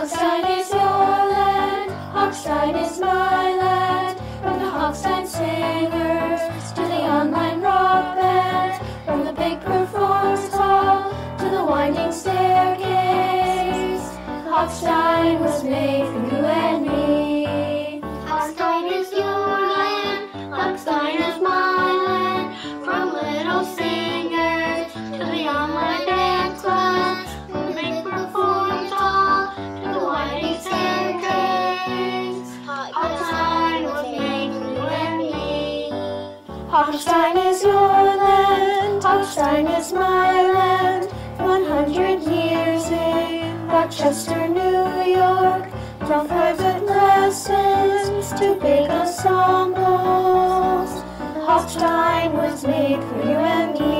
Hochstein is your land, Hochstein is my land. From the Hochstein singers to the online rock band, from the big performance hall to the winding staircase. Hochstein was made Hochstein is your land, Hochstein is my land. One hundred years in Rochester, New York. Twelve private lessons, two big ensembles. Hochstein was made for you and me.